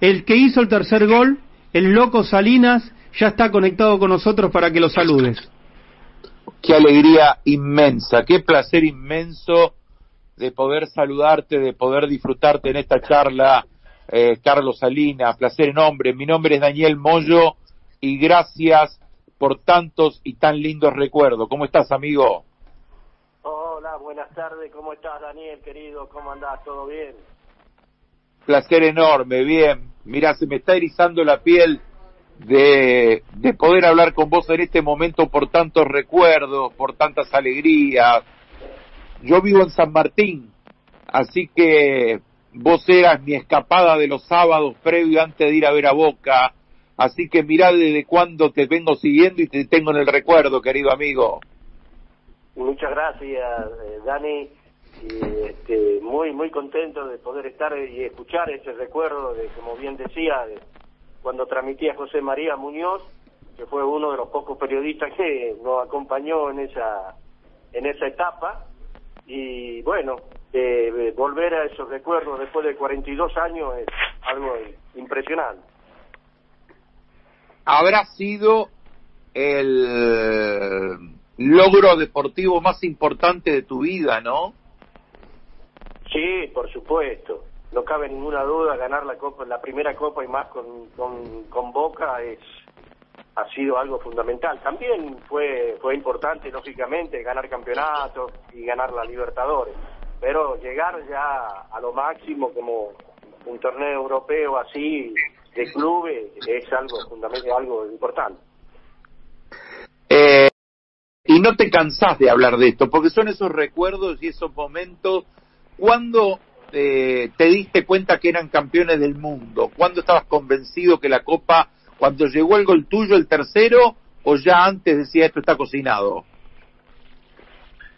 El que hizo el tercer gol, el loco Salinas, ya está conectado con nosotros para que lo saludes. Qué alegría inmensa, qué placer inmenso de poder saludarte, de poder disfrutarte en esta charla, eh, Carlos Salinas, placer en nombre. Mi nombre es Daniel Moyo y gracias por tantos y tan lindos recuerdos. ¿Cómo estás, amigo? Hola, buenas tardes. ¿Cómo estás, Daniel, querido? ¿Cómo andás? ¿Todo bien? Placer enorme, bien. Mira, se me está erizando la piel de, de poder hablar con vos en este momento por tantos recuerdos, por tantas alegrías. Yo vivo en San Martín, así que vos eras mi escapada de los sábados previo antes de ir a ver a Boca. Así que mirá desde cuándo te vengo siguiendo y te tengo en el recuerdo, querido amigo. Muchas gracias, eh, Dani. Y, este, muy, muy contento de poder estar y escuchar ese recuerdo de, como bien decía, de cuando transmitía José María Muñoz, que fue uno de los pocos periodistas que nos acompañó en esa, en esa etapa. Y bueno, eh, volver a esos recuerdos después de 42 años es algo impresionante. Habrá sido el logro deportivo más importante de tu vida, ¿no? Sí, por supuesto. No cabe ninguna duda, ganar la copa, la primera copa y más con, con, con Boca es ha sido algo fundamental. También fue fue importante, lógicamente, ganar campeonatos y ganar la Libertadores, pero llegar ya a lo máximo como un torneo europeo así de clubes es algo fundamental, algo importante. Eh, y no te cansás de hablar de esto, porque son esos recuerdos y esos momentos cuando eh, te diste cuenta que eran campeones del mundo, cuando estabas convencido que la Copa, cuando llegó el gol tuyo, el tercero, o ya antes decía esto está cocinado.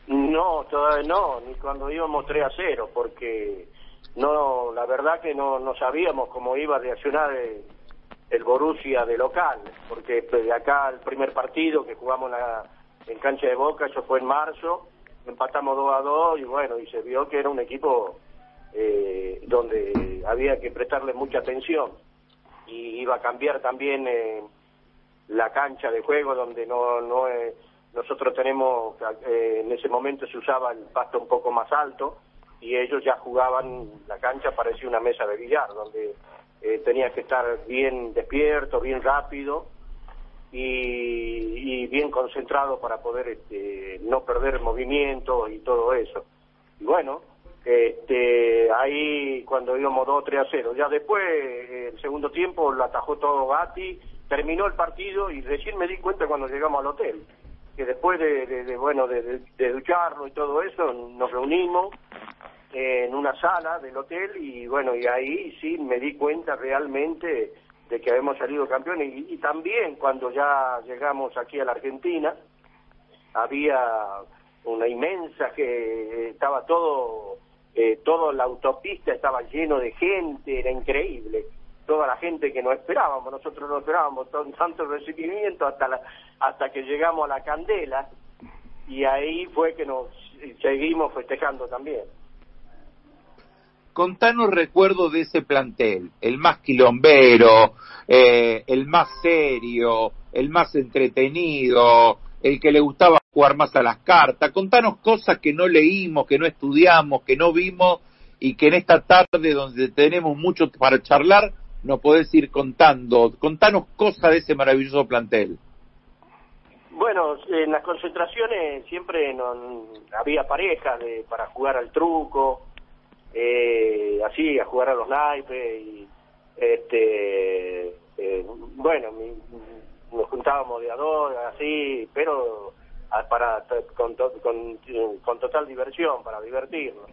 No, todavía no, ni cuando íbamos 3 a 0, porque no, la verdad que no, no sabíamos cómo iba a reaccionar el, el Borussia de local, porque de acá el primer partido que jugamos la, en cancha de Boca, eso fue en marzo, empatamos 2 a 2 y bueno, y se vio que era un equipo eh, donde había que prestarle mucha atención. Y iba a cambiar también eh, la cancha de juego donde no no eh, nosotros tenemos eh, en ese momento se usaba el pasto un poco más alto y ellos ya jugaban la cancha parecía una mesa de billar donde eh, tenía que estar bien despierto bien rápido y, y bien concentrado para poder este, no perder movimiento y todo eso y bueno este, ahí cuando íbamos 2 3 a 0. Ya después, el segundo tiempo, lo atajó todo Gatti, terminó el partido y recién me di cuenta cuando llegamos al hotel, que después de, de, bueno, de, de, de, ducharnos y todo eso, nos reunimos en una sala del hotel y bueno, y ahí sí me di cuenta realmente de que habíamos salido campeones y, también cuando ya llegamos aquí a la Argentina, había una inmensa que estaba todo eh, toda la autopista estaba lleno de gente, era increíble. Toda la gente que no esperábamos, nosotros no esperábamos tanto recibimiento hasta, la, hasta que llegamos a la Candela y ahí fue que nos seguimos festejando también. Contanos recuerdos de ese plantel, el más quilombero, eh, el más serio, el más entretenido, el que le gustaba jugar más a las cartas. Contanos cosas que no leímos, que no estudiamos, que no vimos y que en esta tarde donde tenemos mucho para charlar nos podés ir contando. Contanos cosas de ese maravilloso plantel. Bueno, en las concentraciones siempre no, había parejas para jugar al truco, eh, así, a jugar a los naipes y este eh, bueno, mi, nos juntábamos de a así, pero para con, con, con total diversión, para divertirnos.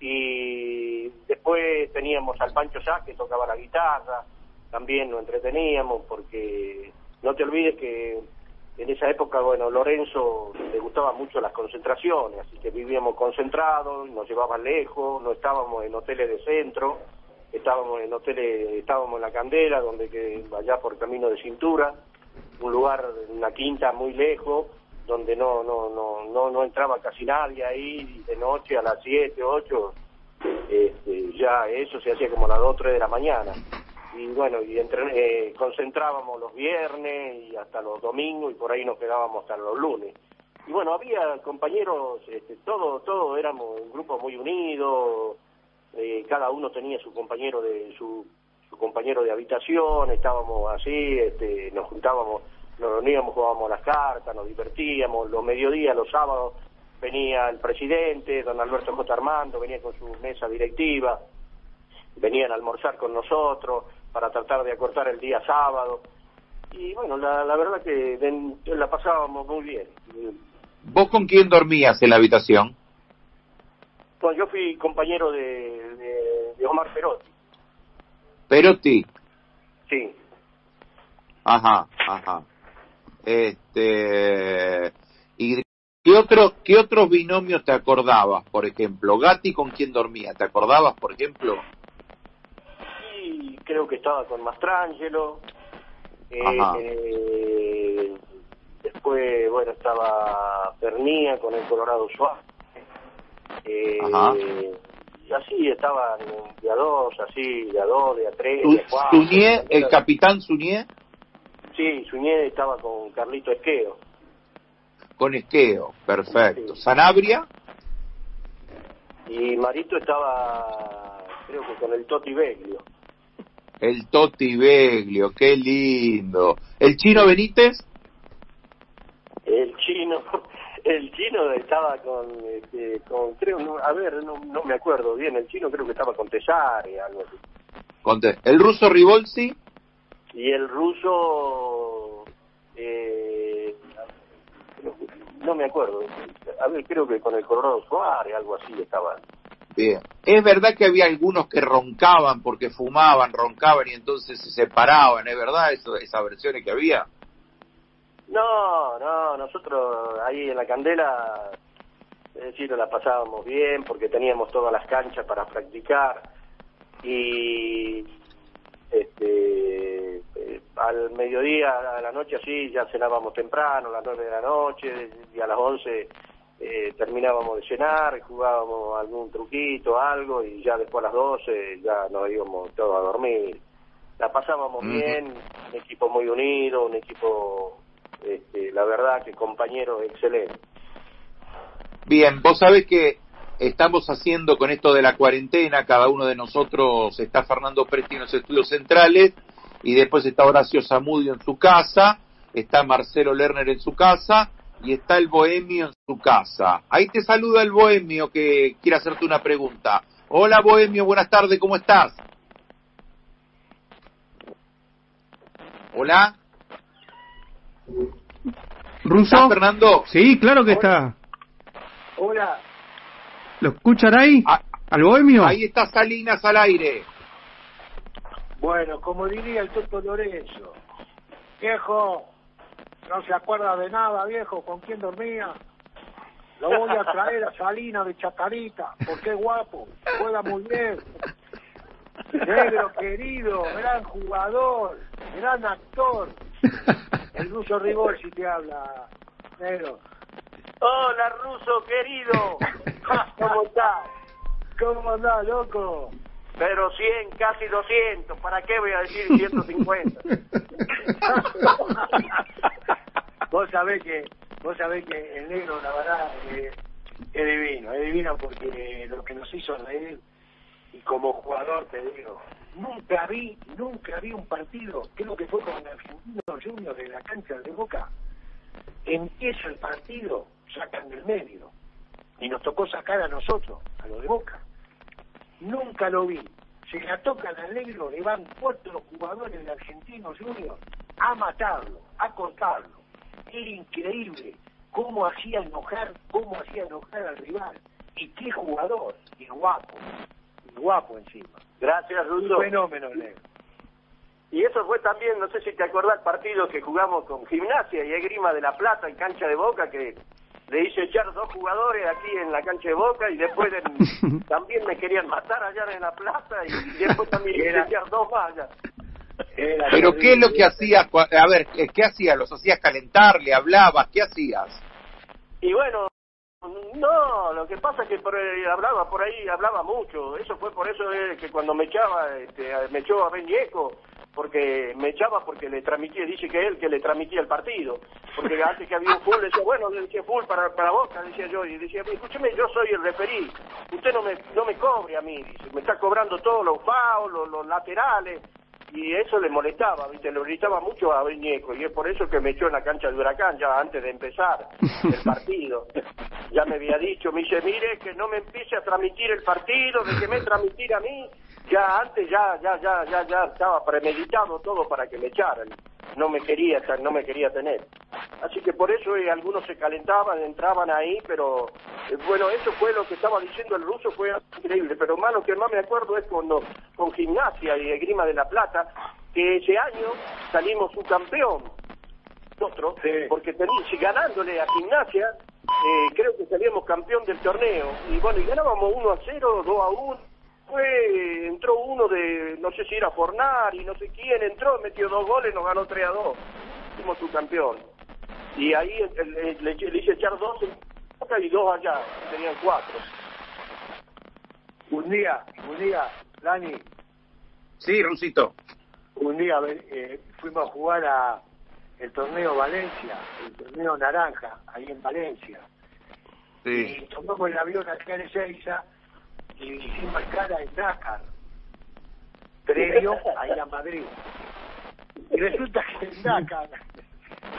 Y después teníamos al Pancho Sá, que tocaba la guitarra, también nos entreteníamos, porque no te olvides que en esa época, bueno, Lorenzo le gustaban mucho las concentraciones, así que vivíamos concentrados, nos llevaban lejos, no estábamos en hoteles de centro, estábamos en hoteles, estábamos en la Candela, donde que allá por camino de cintura, un lugar, una quinta muy lejos, donde no no no no no entraba casi nadie ahí de noche a las 7, 8 este, ya eso se hacía como a las 2, 3 de la mañana y bueno, y entre, eh, concentrábamos los viernes y hasta los domingos y por ahí nos quedábamos hasta los lunes. Y bueno, había compañeros, este, todo, todo éramos un grupo muy unido, eh, cada uno tenía su compañero de su, su compañero de habitación, estábamos así, este, nos juntábamos, nos reuníamos, jugábamos las cartas, nos divertíamos, los mediodías, los sábados venía el presidente, don Alberto J. Armando, venía con su mesa directiva, venían a almorzar con nosotros para tratar de acortar el día sábado. Y bueno, la, la verdad que la pasábamos muy bien. ¿Vos con quién dormías en la habitación? Bueno, yo fui compañero de, de, Omar Perotti. ¿Perotti? Sí. Ajá, ajá. Este, ¿Y qué, otro, qué otros binomios te acordabas, por ejemplo? ¿Gatti con quién dormía? ¿Te acordabas, por ejemplo? Creo que estaba con Mastrangelo. Eh, después, bueno, estaba Pernía con el Colorado Suárez. Eh, y así estaban de a dos, así, de a dos, de a tres, de a cuatro. ¿El capitán Suñé? Sí, Suñé estaba con Carlito Esqueo. Con Esqueo, perfecto. ¿Sanabria? Y Marito estaba, creo que con el Toti Beglio. El Toti Beglio, qué lindo. ¿El Chino Benítez? El Chino, el Chino estaba con, este, con creo, a ver, no, no me acuerdo bien, el Chino creo que estaba con Tesari, algo así. Con ¿El ruso Rivolsi? y el ruso eh, no me acuerdo a ver creo que con el Colorado Suárez algo así estaban bien. Es verdad que había algunos que roncaban porque fumaban roncaban y entonces se separaban. Es verdad eso esas versiones que había no no nosotros ahí en la candela es decir la pasábamos bien porque teníamos todas las canchas para practicar y este eh, al mediodía, a la noche así, ya cenábamos temprano, a las nueve de la noche, y a las once eh, terminábamos de cenar, jugábamos algún truquito, algo, y ya después a las doce ya nos íbamos todos a dormir. La pasábamos bien, un equipo muy unido, un equipo, este, la verdad que compañero excelente. Bien, vos sabés que estamos haciendo con esto de la cuarentena, cada uno de nosotros está Fernando Presti en los estudios centrales y después está Horacio Zamudio en su casa, está Marcelo Lerner en su casa y está el Bohemio en su casa. Ahí te saluda el Bohemio que quiere hacerte una pregunta. Hola Bohemio, buenas tardes, ¿cómo estás? Hola. ¿Ruso? Fernando? Sí, claro que está. Hola. ¿Lo escuchan ahí? Ah, ¿Al bohemio? Ahí está Salinas al aire. Bueno, como diría el Toto Lorenzo, viejo, no se acuerda de nada, viejo, ¿con quién dormía? Lo voy a traer a Salinas de Chacarita, porque es guapo, juega muy bien. Negro querido, gran jugador, gran actor. El ruso Rigor si te habla, negro. Hola, ruso querido. ¿Cómo estás? ¿Cómo andás, loco? Pero 100, casi 200. ¿Para qué voy a decir 150? vos sabés que vos sabés que el negro, la verdad, eh, es divino. Es divino porque lo que nos hizo reír y como jugador te digo, nunca vi, nunca vi un partido, creo que fue con el Argentino Junior de la cancha de Boca. Empieza el partido sacan del medio. Y nos tocó sacar a nosotros, a los de Boca. Nunca lo vi. Se la tocan al negro, le van cuatro jugadores de Argentinos Junior a matarlo, a cortarlo. Era increíble cómo hacía enojar, cómo hacía enojar al rival. Y qué jugador, y guapo, y guapo encima. Gracias, Russo. Un fenómeno, negro. Y eso fue también, no sé si te acordás, partido que jugamos con Gimnasia y Grima de la Plata en cancha de Boca, que le hice echar dos jugadores aquí en la cancha de Boca y después también me querían matar allá en la plaza y después también le hice echar dos más allá. Pero ¿qué es lo que hacías? A ver, ¿qué hacías? ¿Los hacías calentar? ¿Le hablabas? ¿Qué hacías? Y bueno, No, lo que pasa es que por, eh, hablaba por ahí, hablaba mucho. Eso fue por eso eh, que cuando me echaba, este, me echó a Ben Yeco, porque me echaba porque le transmitía, dice que él que le transmitía el partido. Porque antes que había un full, decía, bueno, le decía full para, para Boca, decía yo. Y decía, escúcheme, yo soy el referí. Usted no me, no me cobre a mí, dice. Me está cobrando todos los fouls, los, los laterales y eso le molestaba, ¿viste? Le gritaba mucho a Beñeco y es por eso que me echó en la cancha de Huracán ya antes de empezar el partido. Ya me había dicho, me dice, mire, que no me empiece a transmitir el partido, de que me transmitir a mí. Ya antes ya, ya, ya, ya, ya estaba premeditado todo para que me echaran. No me quería, no me quería tener. Así que por eso eh, algunos se calentaban, entraban ahí, pero eh, bueno, eso fue lo que estaba diciendo el ruso, fue increíble. Pero más lo que más me acuerdo es cuando con Gimnasia y Grima de la Plata, que ese año salimos un campeón, nosotros, porque si ganándole a Gimnasia, eh, creo que salíamos campeón del torneo. Y bueno, y ganábamos 1 a 0, 2 a 1. Fue, entró uno de, no sé si era Fornar y no sé quién, entró, metió dos goles, nos ganó 3 a 2. Fuimos su campeón. Y ahí le, le, le hice echar dos y dos allá, tenían cuatro. Un día, un día, Dani. Sí, Rusito. Un día eh, fuimos a jugar a el torneo Valencia, el torneo Naranja, ahí en Valencia. Sí. Y tomamos el avión acá en Ezeiza y hicimos escala en Dakar, previo a ir a Madrid. Y resulta que en Dakar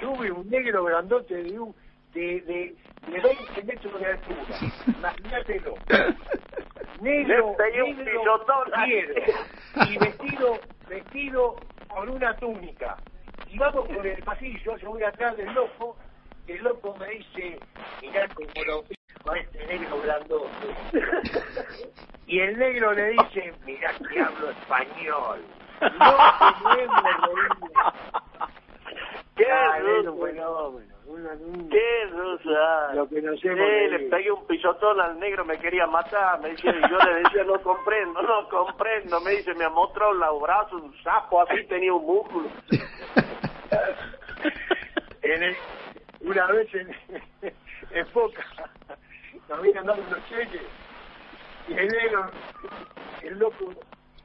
tuve un negro grandote de un de, de, de 20 metros de altura. Imagínatelo. Negro, negro, negro, y vestido, vestido con una túnica. Y vamos por el pasillo, yo voy atrás del loco, el loco me dice, mirá como lo a este negro grandote. y el negro le dice, mirá que hablo español. No tenemos ¿Qué ah, es un fenómeno. ¿Qué rusa? Lo que no sé le pegué un pisotón al negro, me quería matar. Me dice, y yo le decía, no comprendo, no comprendo. Me dice, me ha mostrado los brazos, un sapo así, tenía un músculo. en una vez en, en Foca, nos habían dado unos cheques. Y el negro, el loco,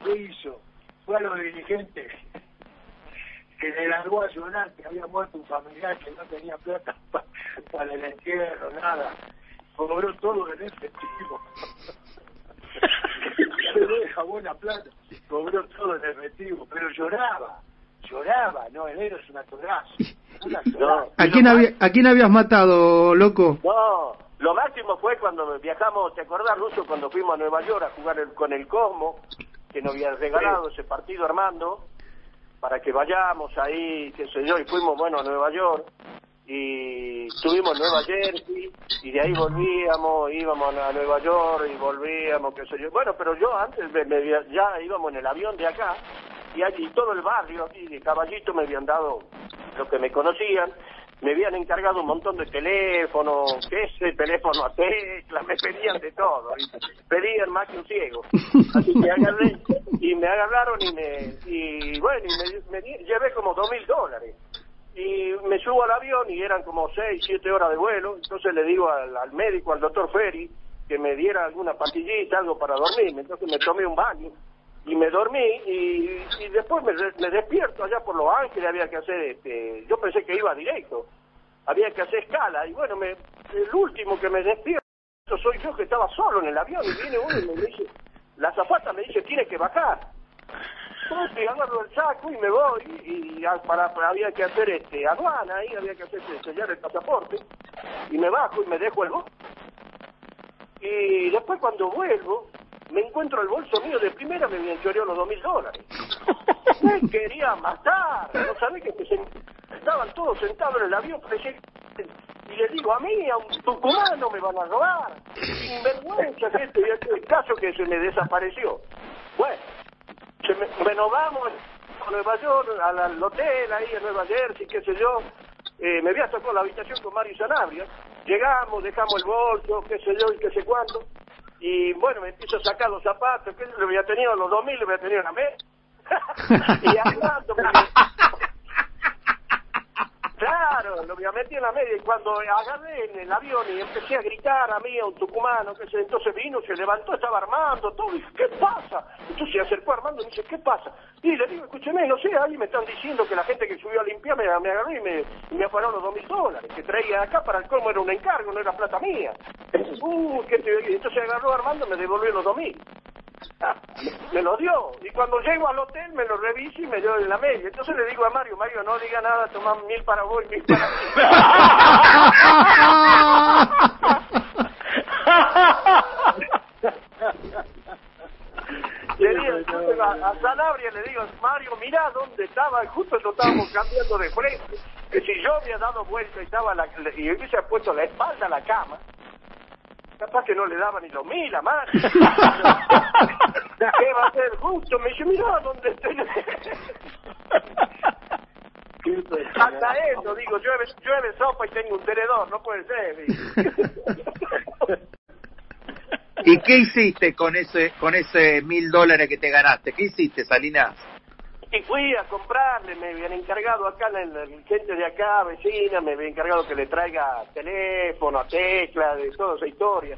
¿qué hizo? Fue a los dirigentes que le largó a llorar que había muerto un familiar que no tenía plata para el entierro, nada. Cobró todo en efectivo. Se deja buena plata, cobró todo en efectivo, pero lloraba, lloraba, no, el héroe es una torazo. ¿A, quién había, ¿A quién habías matado, loco? No, lo máximo fue cuando viajamos, ¿te acordás, Ruso, cuando fuimos a Nueva York a jugar con el Cosmo, que nos había regalado ese partido Armando? para que vayamos ahí, qué sé yo, y fuimos, bueno, a Nueva York, y estuvimos en Nueva Jersey, y de ahí volvíamos, íbamos a Nueva York, y volvíamos, qué sé yo. Bueno, pero yo antes me, ya íbamos en el avión de acá, y allí todo el barrio, aquí de Caballito, me habían dado lo que me conocían, me habían encargado un montón de teléfonos, que ese teléfono a tecla, me pedían de todo, pedían más que un ciego. Así que agarré, y me agarraron y me, y bueno, y me, llevé como dos mil dólares. Y me subo al avión y eran como seis, siete horas de vuelo, entonces le digo al, al médico, al doctor Ferry, que me diera alguna pastillita, algo para dormirme, entonces me tomé un baño y me dormí y, y después me, me, despierto allá por Los Ángeles, había que hacer, este, yo pensé que iba directo, había que hacer escala y bueno, me, el último que me despierto soy yo que estaba solo en el avión y viene uno y me dice, la zapata me dice, tiene que bajar. Entonces agarro el saco y me voy y, para, había que hacer este aduana ahí, había que hacer sellar el pasaporte y me bajo y me dejo el bolso. Y después cuando vuelvo, me encuentro el bolso mío de primera, me habían choreado los dos mil dólares. Me quería matar, no sabés que estaban todos sentados en el avión, y le digo, a mí, a un tucumano me van a robar. Sin vergüenza que este, este el caso que se me desapareció. Bueno, se me, bueno, vamos a Nueva York, al, hotel ahí en Nueva Jersey, qué sé yo. Eh, me había tocado la habitación con Mario Sanabria. Llegamos, dejamos el bolso, qué sé yo y qué sé cuánto. Y bueno, me empiezo a sacar los zapatos, que le había tenido los 2000, le había tenido una mes. y hablando, claro, lo me metí en la media y cuando agarré en el avión y empecé a gritar a mí, a un tucumano, que se, entonces vino, se levantó, estaba Armando, todo, y dije, ¿qué pasa? Entonces se acercó Armando y me dice, ¿qué pasa? Y le digo, escúcheme, no sé, ahí me están diciendo que la gente que subió a limpiar me, agarró y me, y me apagaron los dos mil dólares, que traía acá para el colmo era un encargo, no era plata mía. Uh, ¿qué te... Entonces agarró Armando y me devolvió los dos mil. Me lo dio. Y cuando llego al hotel me lo reviso y me dio en la media. Entonces le digo a Mario, Mario, no diga nada, toma mil para vos y mil para le digo, a, Sanabria le digo, Mario, mira dónde estaba, justo lo estábamos cambiando de frente. Que si yo había dado vuelta y estaba la, y hubiese puesto la espalda a la cama, capaz que no le daba ni los mil a más. ¿Qué va a ser justo? Me dice, mira dónde estoy. Hasta eso, digo, llueve, llueve sopa y tengo un tenedor, no puede ser. ¿Y qué hiciste con ese con ese mil dólares que te ganaste? ¿Qué hiciste, Salinas? Y fui a comprarle, me habían encargado acá, la, la gente de acá, vecina, me había encargado que le traiga teléfono, tecla, de toda esa historia.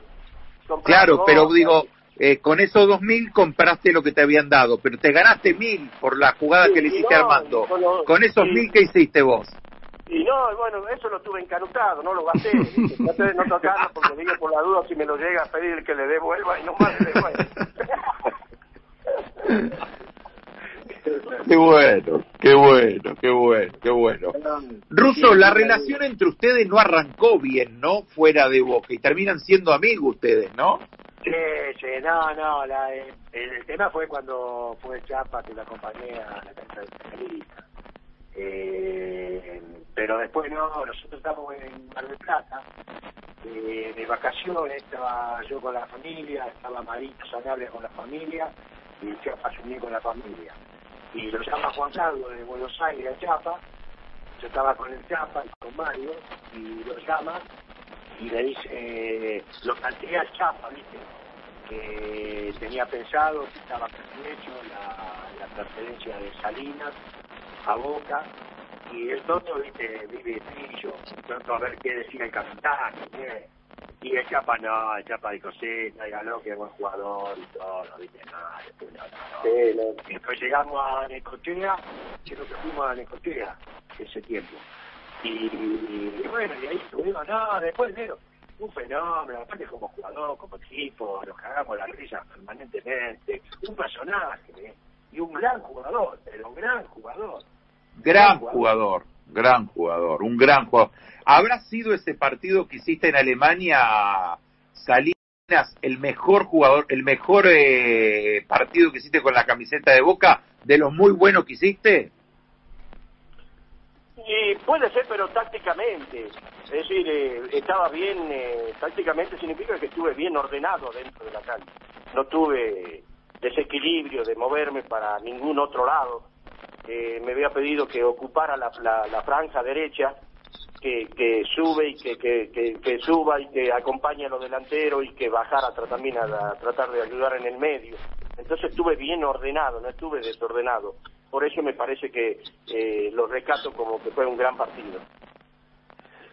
Comprar Claro, cosas. pero digo, eh, con esos dos mil compraste lo que te habían dado, pero te ganaste mil por la jugada Sí, que le hiciste no, Armando. con lo- Con esos mil, ¿qué hiciste vos? Y no, bueno, eso lo tuve encanutado, no lo gasté. Traté de no tocarlo porque digo por la duda si me lo llega a pedir que le devuelva y no más le devuelva. Qué bueno, qué bueno, qué bueno, qué bueno. Russo, la relación entre ustedes no arrancó bien, ¿no? Fuera de Boca y terminan siendo amigos ustedes, ¿no? Sí, sí, no, no, la, eh, el, tema fue cuando fue Chapa que lo acompañé a la cancha de especialista. Eh, pero después no, nosotros estamos en Mar del Plata, eh, de vacaciones, estaba yo con la familia, estaba Marito Sanabria con la familia y Chapa asumí con la familia. Y lo llama Juan Carlos de Buenos Aires a Chapa, yo estaba con el Chapa y con Mario, y lo llama y le dice, eh, lo plantea Chapa, ¿viste? Que tenía pensado, que estaba casi hecho la, la transferencia de Salinas a Boca, y el Toto, ¿viste? Vive de pillo, pronto a ver qué decía el capitán, ¿viste? Y el Chapa no, el Chapa dijo, sí, tráigalo, que es buen jugador y todo, ¿viste? Nada, no, no, no. Sí, no. Después llegamos a Necochea, creo que fuimos a Necochea ese tiempo. Y, bueno, y ahí estuvimos, no, después de enero, un fenómeno, aparte como jugador, como equipo, nos cagamos la risa permanentemente, un personaje, y un gran jugador, pero un gran jugador. Gran jugador, gran jugador, un gran jugador. ¿Habrá sido ese partido que hiciste en Alemania, Salinas, el mejor jugador, el mejor eh, partido que hiciste con la camiseta de Boca, de los muy buenos que hiciste? Y puede ser, pero tácticamente. Es decir, eh, estaba bien, eh, tácticamente significa que estuve bien ordenado dentro de la cancha. No tuve desequilibrio de moverme para ningún otro lado. Eh, me había pedido que ocupara la, la, la franja derecha, que, que sube y que, que, que, suba y que acompañe a los delanteros y que bajara también a, tratar de ayudar en el medio. Entonces estuve bien ordenado, no estuve desordenado. Por eso me parece que eh, lo recato como que fue un gran partido.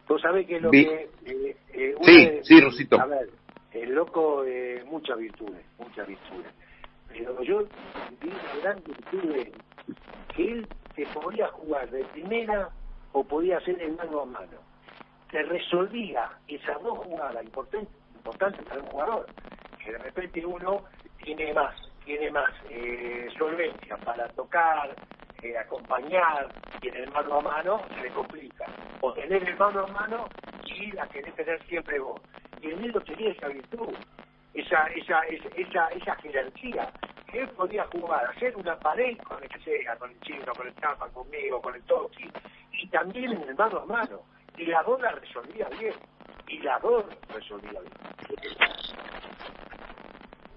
Vos sabés que lo Vi- que... eh, eh, una Sí, de- sí, Rosito. A ver, el loco, eh, muchas virtudes, muchas virtudes. Pero yo vi una gran virtud de que él te podía jugar de primera o podía hacer el mano a mano. Te resolvía esas dos jugadas importantes, importantes para un jugador. Que de repente uno tiene más, tiene más eh, solvencia para tocar, eh, acompañar, y en el mano a mano se le complica. O tener el mano a mano y la querés tener siempre vos. Y el Nilo tenía esa virtud, esa, esa, esa, esa, esa jerarquía. Él podía jugar, hacer una pared con el que sea, con el chino, con el tapa, conmigo, con el toki, y también en el mano a mano. Y la dos la resolvía bien. Y la dos resolvía bien.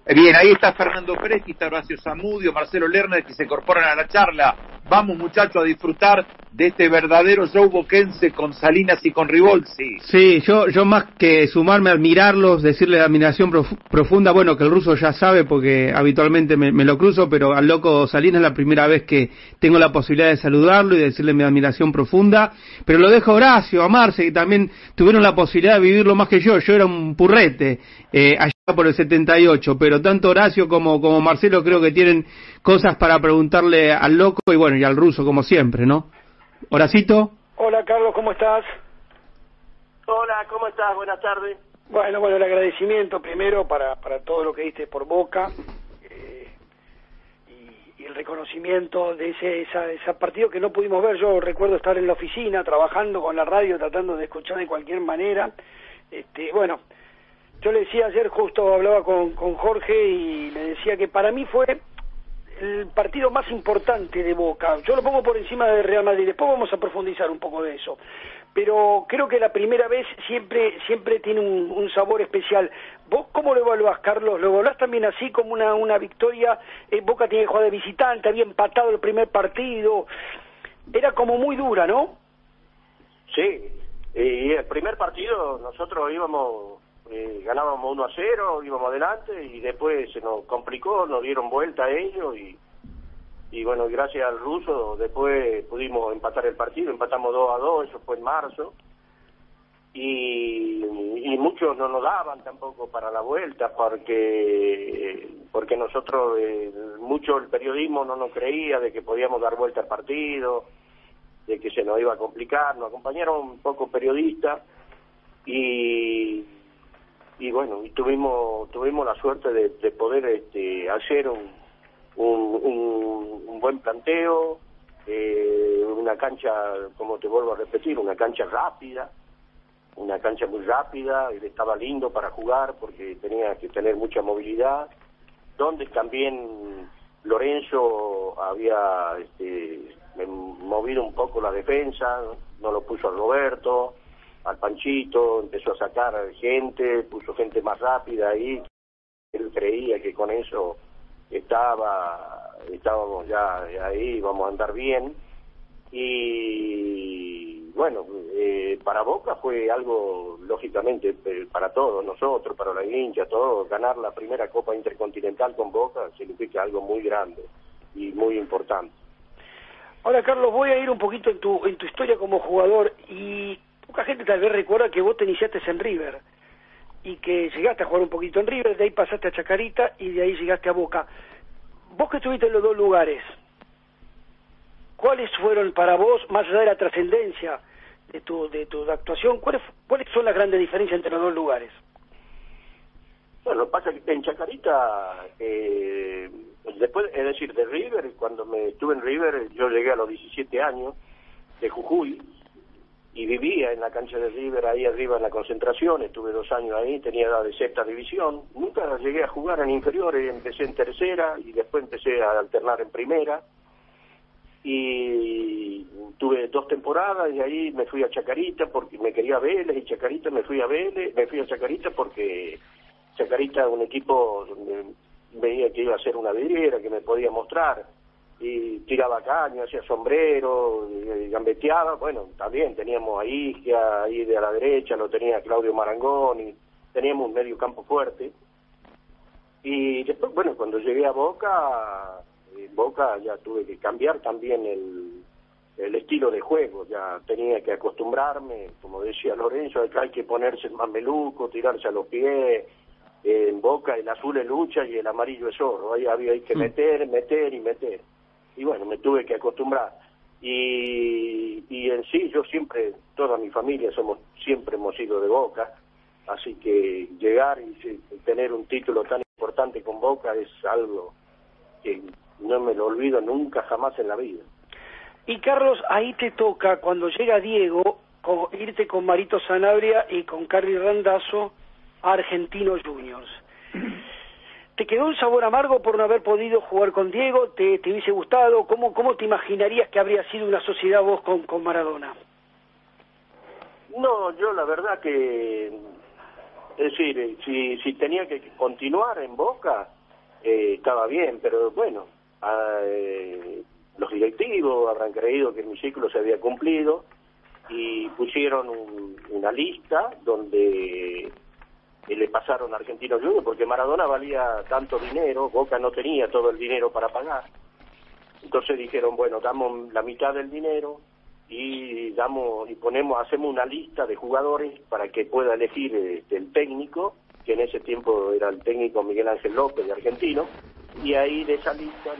Bien, ahí está Fernando Pérez, está Horacio Zamudio, Marcelo Lerner que se incorporan a la charla. Vamos muchachos a disfrutar de este verdadero show boquense con Salinas y con Rivolsi. Sí, yo, yo más que sumarme a admirarlos, decirle admiración profunda, bueno, que el ruso ya sabe porque habitualmente me, lo cruzo, pero al loco Salinas es la primera vez que tengo la posibilidad de saludarlo y decirle mi admiración profunda, pero lo dejo a Horacio, a Marce, que también tuvieron la posibilidad de vivirlo más que yo, yo era un purrete eh, por el 78, pero tanto Horacio como, como Marcelo creo que tienen cosas para preguntarle al loco y bueno, y al ruso como siempre, ¿no? Horacito. Hola Carlos, ¿cómo estás? Hola, ¿cómo estás? Buenas tardes. Bueno, bueno, el agradecimiento primero para, para todo lo que diste por Boca eh, y, el reconocimiento de ese, esa, partido que no pudimos ver. Yo recuerdo estar en la oficina trabajando con la radio, tratando de escuchar de cualquier manera. Este, bueno, yo le decía ayer, justo hablaba con, con Jorge y le decía que para mí fue el partido más importante de Boca. Yo lo pongo por encima de Real Madrid. Después vamos a profundizar un poco de eso. Pero creo que la primera vez siempre siempre tiene un, sabor especial. ¿Vos cómo lo evaluás, Carlos? ¿Lo evaluás también así como una, una victoria? Eh, Boca tiene que jugar de visitante, había empatado el primer partido. Era como muy dura, ¿no? Sí. Y el primer partido nosotros íbamos eh, ganábamos 1 a 0, íbamos adelante y después se nos complicó, nos dieron vuelta a ellos y, y bueno, gracias al ruso después pudimos empatar el partido, empatamos 2 a 2, eso fue en marzo. Y, y muchos no nos daban tampoco para la vuelta porque porque nosotros eh, mucho el periodismo no nos creía de que podíamos dar vuelta al partido de que se nos iba a complicar. Nos acompañaron un poco periodistas y y bueno y tuvimos tuvimos la suerte de, poder este, hacer un, un, buen planteo eh, una cancha como te vuelvo a repetir una cancha rápida una cancha muy rápida estaba lindo para jugar porque tenía que tener mucha movilidad donde también Lorenzo había este, movido un poco la defensa no lo puso a Roberto al Panchito, empezó a sacar gente, puso gente más rápida ahí, él creía que con eso estaba, estábamos ya ahí, íbamos a andar bien, y bueno, eh, para Boca fue algo, lógicamente, eh, para todos nosotros, para la hincha, todos, ganar la primera Copa Intercontinental con Boca significa algo muy grande y muy importante. Ahora, Carlos, voy a ir un poquito en tu, en tu historia como jugador y Poca gente tal vez recuerda que vos te iniciaste en River y que llegaste a jugar un poquito en River, de ahí pasaste a Chacarita y de ahí llegaste a Boca. Vos que estuviste en los dos lugares, ¿cuáles fueron para vos, más allá de la trascendencia de tu, de tu actuación, ¿cuáles, cuáles son las grandes diferencias entre los dos lugares? Bueno, pasa que en Chacarita, eh, después, es decir, de River, cuando me estuve en River, yo llegué a los 17 años, de Jujuy, y vivía en la cancha de River ahí arriba en la concentración, estuve dos años ahí, tenía edad de sexta división, nunca llegué a jugar en inferiores, empecé en tercera y después empecé a alternar en primera. Y tuve dos temporadas y ahí me fui a Chacarita porque me quería Vélez y Chacarita me fui a Vélez, me fui a Chacarita porque Chacarita un equipo donde veía que iba a ser una vidriera, que me podía mostrar y tiraba caña, hacía sombrero, y, gambeteaba, bueno, también teníamos a Isquia, ahí de a la derecha, lo tenía Claudio Marangón, y teníamos un medio campo fuerte. Y después, bueno, cuando llegué a Boca, en Boca ya tuve que cambiar también el, el estilo de juego, ya tenía que acostumbrarme, como decía Lorenzo, hay que ponerse el mameluco, tirarse a los pies, en Boca el azul es lucha y el amarillo es oro, ahí había que mm. meter, meter y meter y bueno, me tuve que acostumbrar. Y, y en sí, yo siempre, toda mi familia somos, siempre hemos sido de Boca, así que llegar y tener un título tan importante con Boca es algo que no me lo olvido nunca jamás en la vida. Y Carlos, ahí te toca, cuando llega Diego, irte con Marito Sanabria y con Carly Randazzo a Argentinos Juniors. ¿Te quedó un sabor amargo por no haber podido jugar con Diego? ¿Te, hubiese gustado? ¿Cómo, ¿Cómo te imaginarías que habría sido una sociedad vos con, con Maradona? No, yo la verdad que, es decir, eh, si, si tenía que continuar en Boca, eh, estaba bien, pero bueno, eh, los directivos habrán creído que mi ciclo se había cumplido y pusieron una lista donde le pasaron a Argentino Junior porque Maradona valía tanto dinero, Boca no tenía todo el dinero para pagar. Entonces dijeron, bueno, damos la mitad del dinero y damos y ponemos hacemos una lista de jugadores para que pueda elegir este, el técnico, que en ese tiempo era el técnico Miguel Ángel López de Argentino, y ahí de esa lista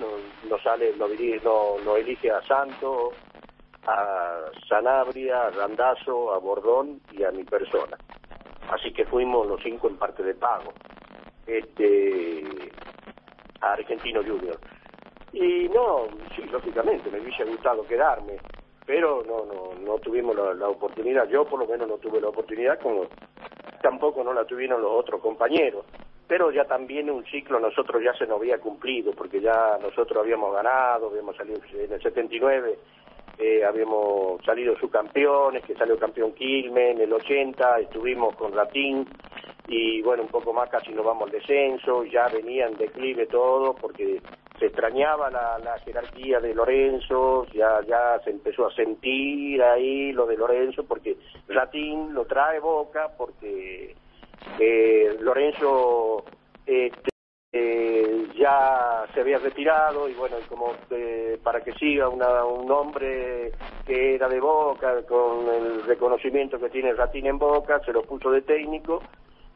nos, sale, nos, no, elige a Santos, a Sanabria, a Randazo, a Bordón y a mi persona. Así que fuimos los cinco en parte de pago. Este a Argentino Junior. Y no, sí, lógicamente, me hubiese gustado quedarme, pero no, no, no tuvimos la, oportunidad, yo por lo menos no tuve la oportunidad, como tampoco no la tuvieron los otros compañeros, pero ya también un ciclo nosotros ya se nos había cumplido, porque ya nosotros habíamos ganado, habíamos salido en el 79, eh, habíamos salido subcampeones, que salió campeón Quilme, en el 80 estuvimos con Latín, y bueno, un poco más casi nos vamos al descenso, ya venía en declive todo, porque se extrañaba la, jerarquía de Lorenzo, ya, ya se empezó a sentir ahí lo de Lorenzo, porque Latín lo trae Boca, porque eh, Lorenzo este, eh, ya se había retirado y bueno, como eh, para que siga una, un hombre que era de Boca, con el reconocimiento que tiene Latín en Boca, se lo puso de técnico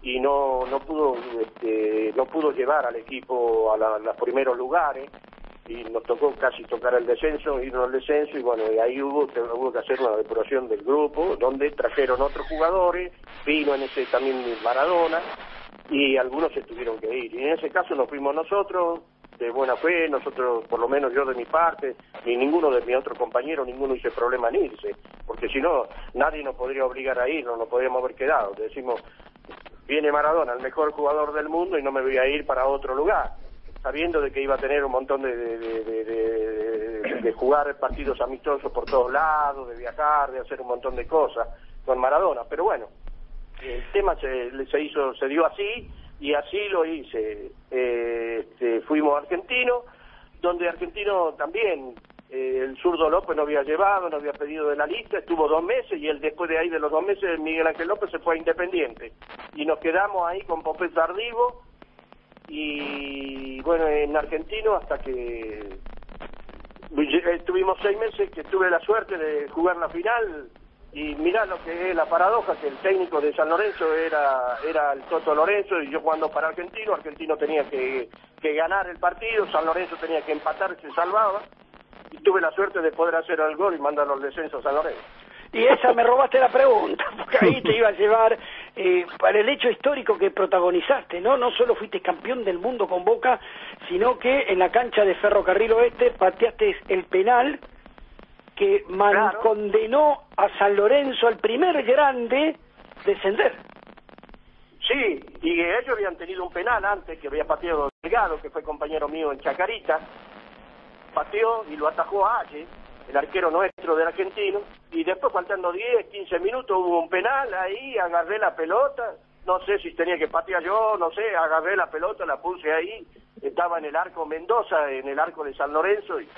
y no no pudo este, no pudo llevar al equipo a, los primeros lugares y nos tocó casi tocar el descenso, irnos al descenso y bueno, y ahí hubo, hubo que hacer una depuración del grupo donde trajeron otros jugadores, vino en ese también Maradona y algunos se tuvieron que ir y en ese caso nos fuimos nosotros de buena fe, nosotros, por lo menos yo de mi parte, ni ninguno de mis otros compañeros, ninguno hizo problema en irse, porque si no, nadie nos podría obligar a ir, no nos podríamos haber quedado. Decimos, viene Maradona, el mejor jugador del mundo, y no me voy a ir para otro lugar, sabiendo de que iba a tener un montón de, de, jugar partidos amistosos por todos lados, de viajar, de hacer un montón de cosas con Maradona. Pero bueno, el tema se, se hizo, se dio así y así lo hice. Eh, este, fuimos a Argentino, donde Argentino también eh, el zurdo López no había llevado, no había pedido de la lista, estuvo dos meses y él después de ahí de los dos meses Miguel Ángel López se fue a Independiente y nos quedamos ahí con Popé Tardivo y bueno en Argentino hasta que estuvimos seis meses que tuve la suerte de jugar la final y mirá lo que es la paradoja que el técnico de San Lorenzo era era el Toto Lorenzo y yo jugando para Argentino Argentino tenía que, que ganar el partido San Lorenzo tenía que empatar se salvaba y tuve la suerte de poder hacer el gol y mandar los descensos a Lorenzo. Y esa me robaste la pregunta, porque ahí te iba a llevar eh, para el hecho histórico que protagonizaste, ¿no? No solo fuiste campeón del mundo con Boca, sino que en la cancha de Ferrocarril Oeste pateaste el penal que condenó a San Lorenzo, al primer grande, descender. Sí, y ellos habían tenido un penal antes que había pateado Delgado, que fue compañero mío en Chacarita, pateó y lo atajó a Aye, el arquero nuestro del argentino, y después faltando 10, 15 minutos hubo un penal ahí, agarré la pelota, no sé si tenía que patear yo, no sé, agarré la pelota, la puse ahí, estaba en el arco Mendoza, en el arco de San Lorenzo, y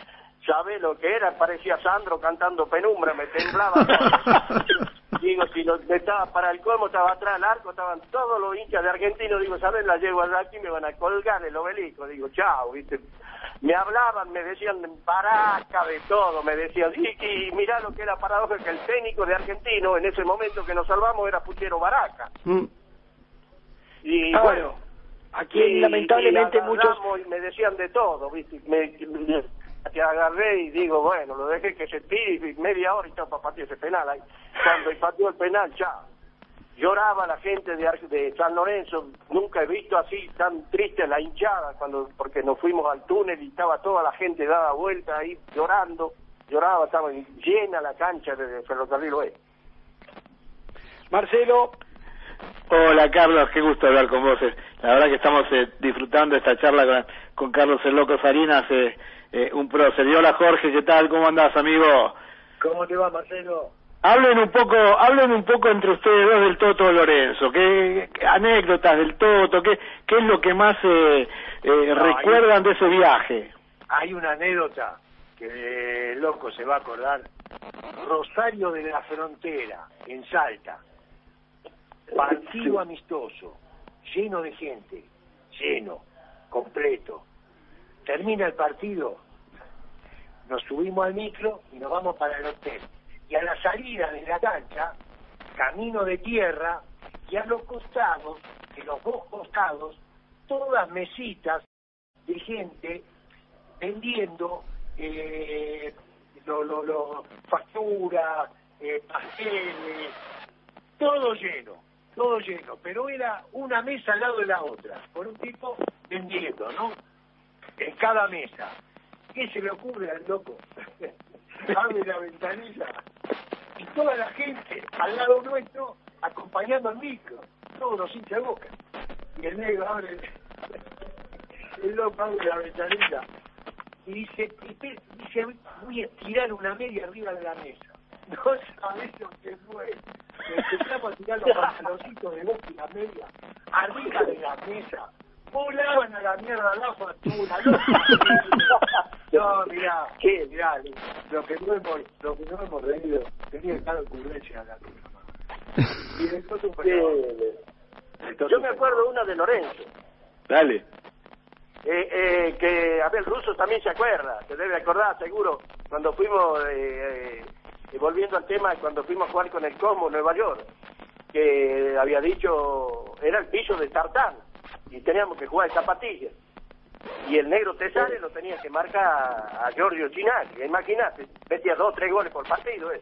sabés lo que era, parecía Sandro cantando penumbra, me temblaba. digo, si no, estaba para el colmo, estaba atrás del arco, estaban todos los hinchas de Argentino, digo, ¿sabes? La llego aquí me van a colgar el obelisco, digo, chao, ¿viste? me hablaban, me decían baraca de todo, me decían, y, y mirá lo que era paradoja, que el técnico de Argentino en ese momento que nos salvamos era Puchero Baraca. Mm. Y bueno, aquí lamentablemente muchos... Y me decían de todo, ¿viste? Me, que agarré y digo, bueno, lo dejé que se tire y media hora y estaba para patear ese penal ahí. Cuando pateó el penal, chao lloraba la gente de, de San Lorenzo, nunca he visto así tan triste la hinchada cuando porque nos fuimos al túnel y estaba toda la gente dada vuelta ahí llorando, lloraba, estaba llena la cancha de Ferrocarril Oeste. Marcelo. Hola Carlos, qué gusto hablar con vos. La verdad que estamos eh, disfrutando esta charla con, con Carlos El Loco Sarinas, eh, eh, un prócer. hola Jorge, ¿qué tal? ¿Cómo andás, amigo? ¿Cómo te va, Marcelo? Hablen un poco, hablen un poco entre ustedes dos del Toto Lorenzo, qué, anécdotas del Toto, qué, qué es lo que más eh, eh recuerdan de ese viaje. Hay una anécdota que el loco se va a acordar, Rosario de la Frontera, en Salta, partido amistoso, lleno de gente, lleno, completo. Termina el partido, nos subimos al micro y nos vamos para el hotel. Y a la salida de la cancha, camino de tierra, y a los costados, de los dos costados, todas mesitas de gente vendiendo eh, lo, lo, lo, facturas, eh, pasteles, todo lleno, todo lleno, pero era una mesa al lado de la otra, por un tipo vendiendo, ¿no? En cada mesa. ¿Qué se le ocurre al loco? Abre la ventanilla y toda la gente al lado nuestro acompañando al micro, todos los hinchas de boca. Y el negro abre, el loco abre la ventanilla y dice, dice, voy a tirar una media arriba de la mesa. No sabés lo que fue. Empezamos a tirar los pantaloncitos de boca y la media arriba de la mesa. Volaban a la mierda la factura. No, mirá, mirá, lo que no hemos, lo que no hemos reído, tenía que estar ocurrencia a la y entonces, sí. Yo me acuerdo una de Lorenzo. Dale. Eh, eh, que Abel Russo también se acuerda, se debe acordar seguro, cuando fuimos, eh, eh, volviendo al tema, cuando fuimos a jugar con el Cosmo Nueva York, que había dicho, era el piso de tartán, y teníamos que jugar en zapatillas. Y el negro Tesare lo tenía que marcar a, Giorgio Chinagli, imagínate, metía dos, tres goles por partido. Eh.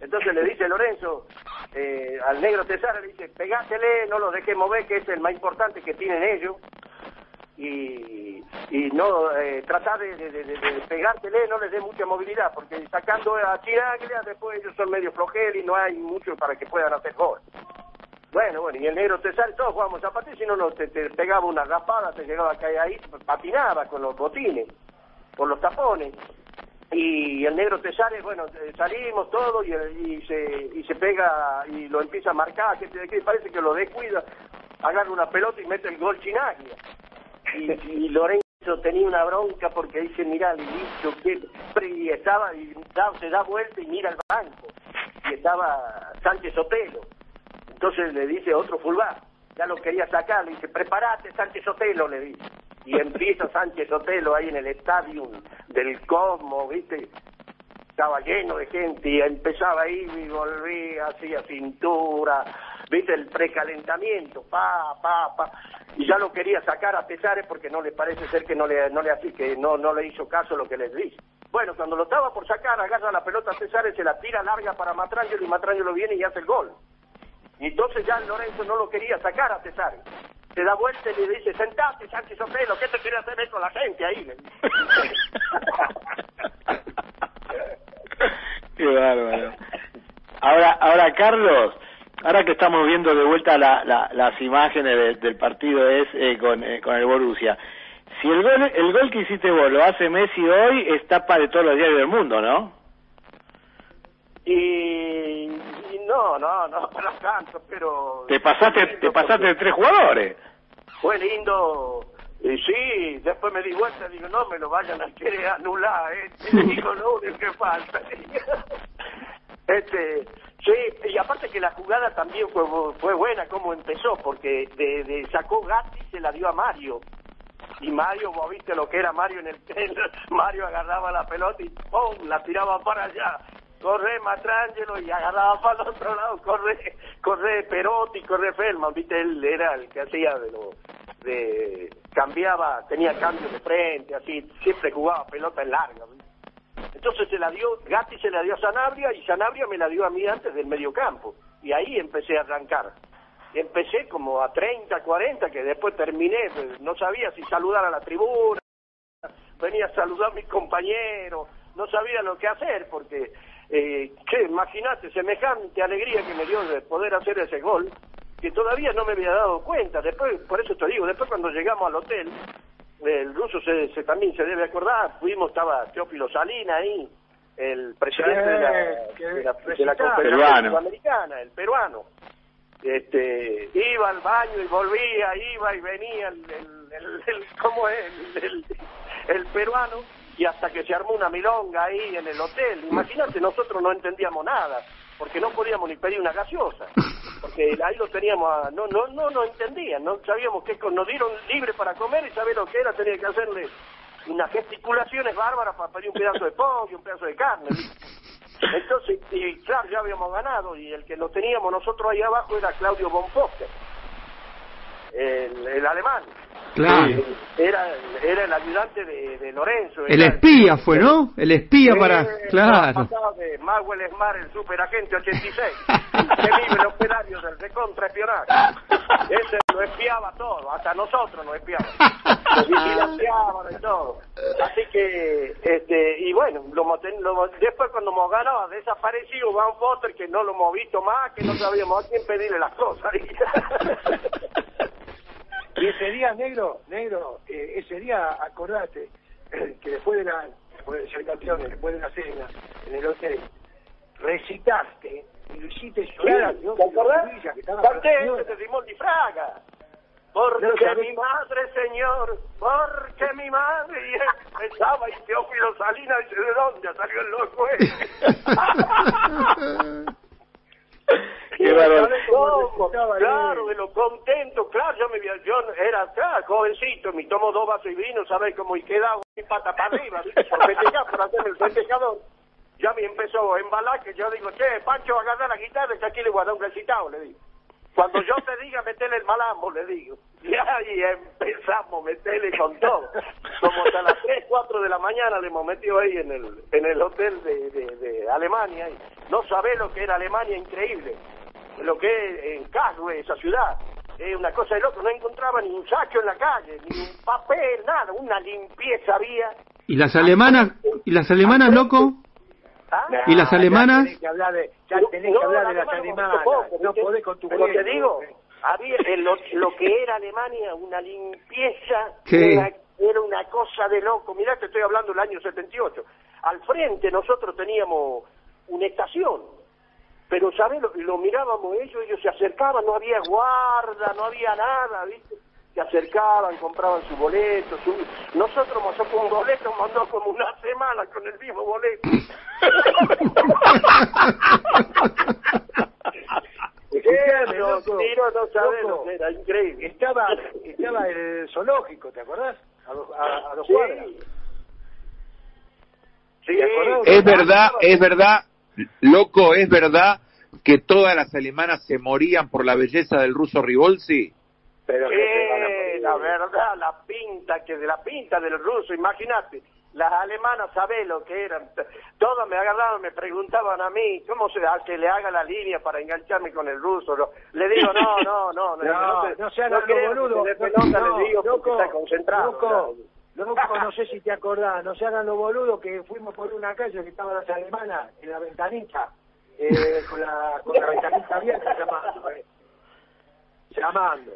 Entonces le dice Lorenzo eh, al negro Tesare, le dice, pegátele, no lo dejes mover, que es el más importante que tienen ellos y, y no eh, tratar de, de, de, no les dé mucha movilidad, porque sacando a Chiraglia, después ellos son medio flojeros y no hay mucho para que puedan hacer gol. Bueno, bueno, y el negro te sale, todos jugamos zapatillas, si no, no te, pegaba una rapada, te llegaba a caer ahí, patinaba con los botines, con los tapones. Y el negro te sale, bueno, eh, salimos todos y, y, se, y se pega y lo empieza a marcar, que, que parece que lo descuida, agarra una pelota y mete el gol Chinaglia y, Lorenzo tenía una bronca porque dice, mira, le dicho que y estaba, y se da vuelta y mira el banco, y estaba Sánchez Sotelo. Entonces le dice otro fulbar, ya lo quería sacar, le dice, prepárate Sánchez Sotelo, le dice. Y empieza Sánchez Sotelo ahí en el estadio del Cosmo, ¿viste? Estaba lleno de gente y empezaba ahí y volvía, hacía cintura, ¿viste? El precalentamiento, pa, pa, pa y ya lo quería sacar a Pesares porque no le parece ser que no le no le que no no le hizo caso lo que les dice. Bueno, cuando lo estaba por sacar, agarra la pelota a Pesares, se la tira larga para Matrangelo y Matrangelo viene y hace el gol. Y entonces ya Lorenzo no lo quería sacar a Pesares. Se da vuelta y le dice, sentate Sánchez Otelo, ¿qué te quiere hacer con la gente ahí? Qué bárbaro. Ahora, ahora Carlos, ahora que estamos viendo de vuelta la, las imágenes del partido es eh, con, eh, con el Borussia, si el gol, el gol que hiciste vos lo hace Messi hoy, es tapa de todos los diarios del mundo, ¿no? Y, no, no, no, no tanto, pero... Te pasaste, te pasaste de tres jugadores. Fue lindo, y sí, después me di vuelta y digo, no me lo vayan a querer anular, ¿eh? digo, lo único que falta. este Sí, y aparte que la jugada también fue, fue buena como empezó, porque de, de sacó Gatti se la dio a Mario. Y Mario, vos viste lo que era Mario en el tren, Mario agarraba la pelota y ¡pum! la tiraba para allá. Corre Matrangelo y agarraba para el otro lado, corre, corre Perotti, corre Feldman, viste, él era el que hacía de lo, de, cambiaba, tenía cambio de frente, así, siempre jugaba pelota en larga, entonces se la dio, Gatti se la dio a Sanabria y Sanabria me la dio a mí antes del mediocampo. Y ahí empecé a arrancar. Empecé como a 30, 40, que después terminé, pues, no sabía si saludar a la tribuna, venía a saludar a mis compañeros, no sabía lo que hacer, porque, eh, che, imagínate, semejante alegría que me dio de poder hacer ese gol, que todavía no me había dado cuenta. Después, por eso te digo, después cuando llegamos al hotel, el ruso se, se, también se debe acordar, fuimos, estaba Teófilo Salina ahí, el presidente de, la, de, la, de la Confederación Americana, el peruano. Este, iba al baño y volvía, iba y venía el, el, el, ¿cómo es? El, el, peruano y hasta que se armó una milonga ahí en el hotel. Imagínate, nosotros no entendíamos nada, porque no podíamos ni pedir una gaseosa, porque ahí lo teníamos, a- no, no, no, no entendían, no sabíamos qué, nos dieron libre para comer y saber lo que era, tenía que hacerle unas gesticulaciones bárbaras para pedir un pedazo de pollo, un pedazo de carne. Entonces, y claro, ya habíamos ganado y el que lo teníamos nosotros ahí abajo era Claudio von Foster, el, el alemán. Claro. Eh, Era, era el ayudante de, de Lorenzo. El espía fue, ¿no? El espía para... Eh, Claro. de Manuel Smar, el superagente 86, que vive en los pedarios del recontraespionaje. Ese lo espiaba todo, hasta nosotros nos espiaba. Nos y todo. Así que, este, y bueno, lo, lo después cuando ha desaparecido Van Foster, que no lo hemos visto más, que no sabíamos a quién pedirle las cosas. Y ese día, negro, negro, eh, ese día, acordate, que después de la, después de ser campeones, después de la cena, en el hotel, recitaste y lo hiciste llorar a Dios ¿Te de acordás? que estaba Canté campeón. ese de Simón Di Fraga. Porque No mi madre, señor, porque mi madre y él pensaba y Teófilo Salinas dice, ¿de dónde salió el loco ese? Qué. Claro, de lo contento, claro, yo me yo era claro, jovencito, me tomo dos vasos de vino, ¿sabes cómo? Y quedaba mi pata para arriba, ¿viste? por festejar, por hacer el festejador. Ya me empezó a embalar que yo digo, che, Pancho, agarra la guitarra que aquí le voy a dar un recitado, le digo. Cuando yo te diga, metele el malambo, le digo. Y ahí empezamos, metele con todo. Como hasta las 3, 4 de la mañana le hemos metido ahí en el, en el hotel de, de, de Alemania. Y no sabés lo que era Alemania, increíble. Lo que es en Karlsruhe, esa ciudad. Es una cosa de loco, no encontraba ni un sacho en la calle, ni un papel, nada, una limpieza había. ¿Y las alemanas? ¿Y las alemanas, loco? ¿Ah? ¿Y las Ya alemanas? tenés que hablar de, ya tenés no, que hablar de la las alemana alemanas, no podés con tu Pero te digo, había lo, lo que era Alemania, una limpieza, Sí. era, era una cosa de loco. Mirá, te estoy hablando del año 78. Al frente nosotros teníamos una estación, pero, ¿sabes? Lo, lo mirábamos ellos, ellos se acercaban, no había guarda, no había nada, ¿viste? Se acercaban, compraban su boleto, su... nosotros mandó un boleto, mandó como una semana con el mismo boleto. Escuchame, Eso, loco, tiro, no sabés loco. lo que era, increíble. Estaba, estaba el zoológico, ¿te acordás? A, los- a, a los Sí. cuadras. Sí, ¿Te acordás? Es verdad, es verdad, loco, es verdad que todas las alemanas se morían por la belleza del ruso Rivolsi. Pero que Eh, la verdad, la pinta que de la pinta del ruso, imagínate, las alemanas sabés lo que eran, todas me agarraban, me preguntaban a mí, ¿cómo se hace que le haga la línea para engancharme con el ruso? No, le digo, no, no, no, No, te- no se hagan creo los boludos. que se dé pelota, No, le digo, porque loco, está concentrado. loco, ¿no? Loco, no sé si te acordás, no se hagan los boludos que fuimos por una calle que estaban las alemanas en la ventanita, eh, con, la, con la ventanita abierta llamando. eh. Llamando.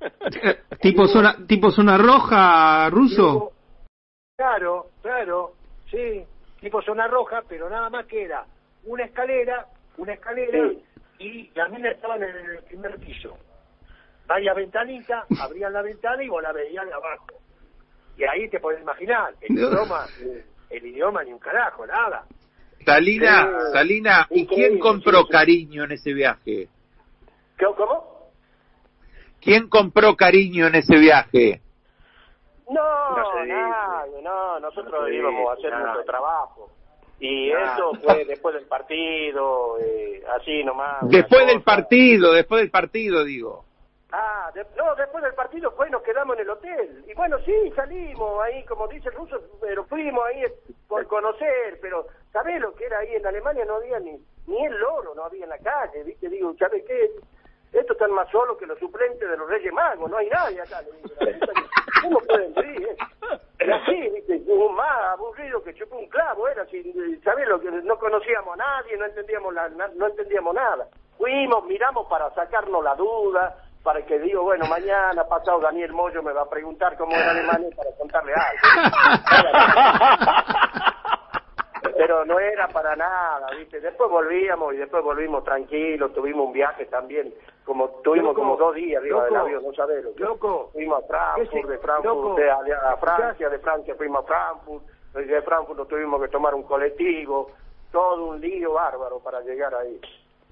¿Tipo zona, tipo zona roja ruso? Claro, claro, sí, tipo zona roja, pero nada más que era una escalera, una escalera, Sí. y las minas estaban en el primer piso. Varias ventanitas, abrían la ventana y vos la veías de abajo. Y ahí te podés imaginar, el No. idioma, el idioma ni un carajo, nada. Salina. Salina, ¿y quién compró sí, sí. cariño en ese viaje? ¿Qué- ¿Cómo? ¿Quién compró cariño en ese viaje? No, No nadie, no, nosotros No íbamos a hacer nada. nuestro trabajo. Y eso fue después del partido, eh, así nomás. Después del partido, después del partido, digo. Ah, de- no, después del partido fue, nos quedamos en el hotel. Y bueno, sí, salimos ahí, como dice el ruso, pero fuimos ahí por conocer, pero ¿sabés lo que era ahí en Alemania? No había ni, ni el loro, no había en la calle, ¿viste? Digo, ¿sabes qué? Estos están más solos que los suplentes de los Reyes Magos, no hay nadie acá. le digo, ¿Cómo pueden sí, eh? Y así, ¿viste? Un más aburrido que chupó un clavo, era así, ¿sabés lo que? No conocíamos a nadie, no entendíamos, la, no entendíamos nada. Fuimos, miramos para sacarnos la duda, para que digo, bueno, mañana pasado Daniel Moyo me va a preguntar cómo era Alemania para contarle algo. pero no era para nada, ¿viste? Después volvíamos y después volvimos tranquilos, tuvimos un viaje también, como tuvimos Loco, como dos días arriba del avión, no sabés lo que- loco, Fuimos a Frankfurt, de Frankfurt a, a Francia, de Francia fuimos a Frankfurt, de Frankfurt nos tuvimos que tomar un colectivo, todo un lío bárbaro para llegar ahí.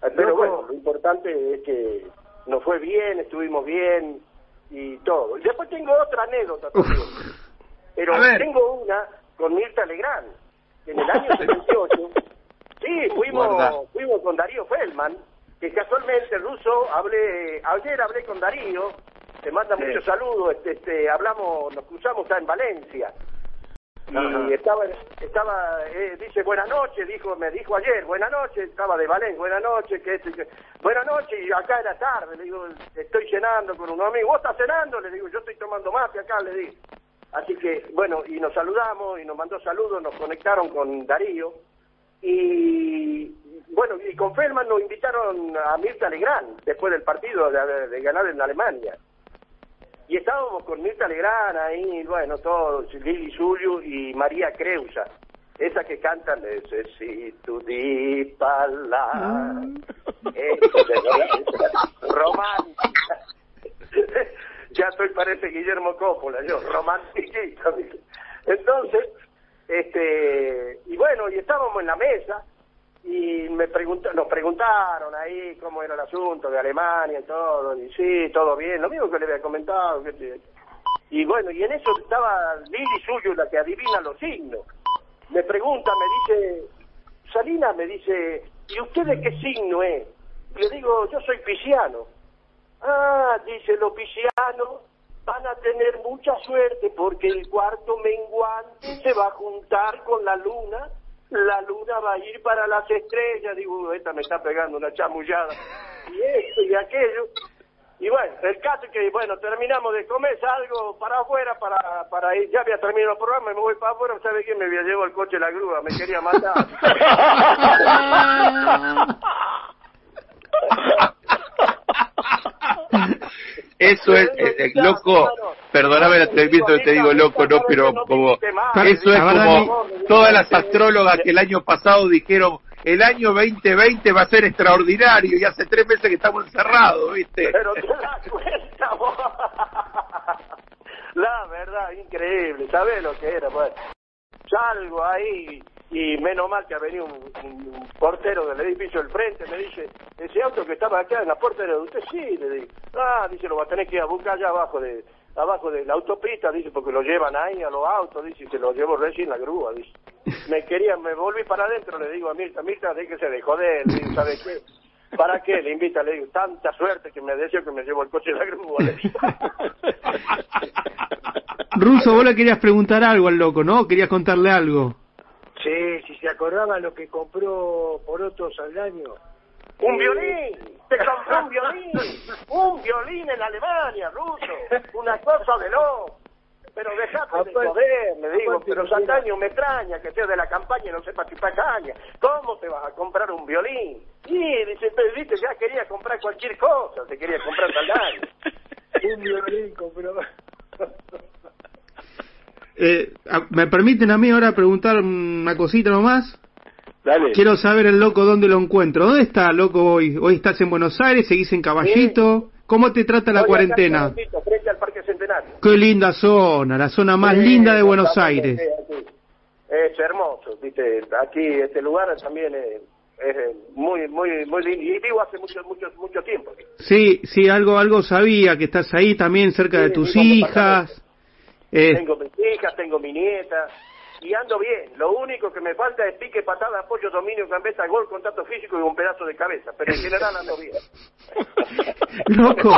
Pero Loco. bueno, lo importante es que nos fue bien, estuvimos bien y todo. Y después tengo otra anécdota también. Pero tengo una con Mirta Legrand, que en el año 78, sí, fuimos, Guarda. fuimos con Darío Feldman, que casualmente ruso, hablé, ayer hablé con Darío, te manda Sí. muchos saludos, este, este, hablamos, nos cruzamos está en Valencia. Y estaba, estaba eh, dice buenas noches, dijo, me dijo ayer, buenas noches, estaba de Valencia, buenas noches, que esto y que- buenas noches, y acá era tarde, le digo, estoy cenando con un amigo, ¿vos estás cenando? Le digo, yo estoy tomando mate acá, le digo. Así que, bueno, y nos saludamos, y nos mandó saludos, nos conectaron con Darío, y bueno, y con Feldman nos invitaron a Mirta Legrand, después del partido de, de ganar en Alemania. Y estábamos con Mirta Legrand ahí, bueno, todos, Lili Zulio y María Creusa. Esa que canta Necesito di parlar. Romántica. ya estoy, parece Guillermo Coppola, yo, romanticista. ¿viste? Entonces, este, y bueno, y estábamos en la mesa, y me pregunta, nos preguntaron ahí cómo era el asunto de Alemania y todo, y sí, todo bien, lo mismo que le había comentado. y bueno, y en eso estaba Lili Suyo, la que adivina los signos. Me pregunta, me dice, Salina me dice, ¿y usted de qué signo es? Le digo, yo soy pisciano. Ah, dice, los piscianos van a tener mucha suerte porque el cuarto menguante se va a juntar con la luna la luna va a ir para las estrellas, digo, esta me está pegando una chamullada, y esto y aquello, y bueno, el caso es que, bueno, terminamos de comer, salgo para afuera para, para ir, ya había terminado el programa, y me voy para afuera, ¿sabe quién me había llevado el coche de la grúa? Me quería matar. Eso es, eh, eh, loco, perdóname el atrevimiento que te digo loco, no, pero como, eso es como todas las astrólogas que el año pasado dijeron, el año 2020 va a ser extraordinario y hace tres meses que estamos encerrados, ¿viste? Pero te das cuenta, vos. La verdad, increíble. ¿Sabés lo que era? Pues, salgo ahí y menos mal que ha venido un, un portero del edificio del frente. Me dice, ese auto que estaba acá en la puerta era de usted. Sí, le digo. Ah, dice, lo va a tener que ir a buscar allá abajo de abajo de la autopista, dice, porque lo llevan ahí a los autos, dice, y se lo llevo recién la grúa, dice. Me quería, me volví para adentro, le digo a Mirta, Mirta, déjese de joder, le digo, ¿sabe qué? ¿Para qué? Le invita, le digo, tanta suerte que me decía que me llevo el coche de la grúa, le digo. Ruso, vos le querías preguntar algo al loco, ¿no? Querías contarle algo. Sí, si se acordaba lo que compró Poroto Saldaño. ¡Un violín! ¡Te compró un violín! ¡Un violín en Alemania, ruso! Una cosa de loco. Pero dejate de joder, le digo, pero Saldaño me extraña que sea de la campaña y no sepa chupar caña. ¿Cómo te vas a comprar un violín? Sí, dice, pero viste, ya quería comprar cualquier cosa, te quería comprar Saldaño. Un violín compró. Eh, ¿Me permiten a mí ahora preguntar una cosita nomás? Dale. Quiero saber el loco dónde lo encuentro. ¿Dónde está, loco, hoy? ¿Hoy estás en Buenos Aires? ¿Seguís en Caballito? ¿Cómo te trata la cuarentena? Frente al Parque Centenario. Qué linda zona, la zona más Sí, linda de Buenos Aires. Es hermoso, viste, aquí este lugar también es, es muy, muy, muy lindo. Y vivo hace mucho, mucho, mucho tiempo. Sí, sí, algo, algo sabía, que estás ahí también cerca Sí, de tus hijas. Eh, Tengo mis hijas, tengo mi nieta y ando bien. Lo único que me falta es pique, patada, apoyo, dominio, gambeta, gol, contacto físico y un pedazo de cabeza. Pero en general ando bien. loco,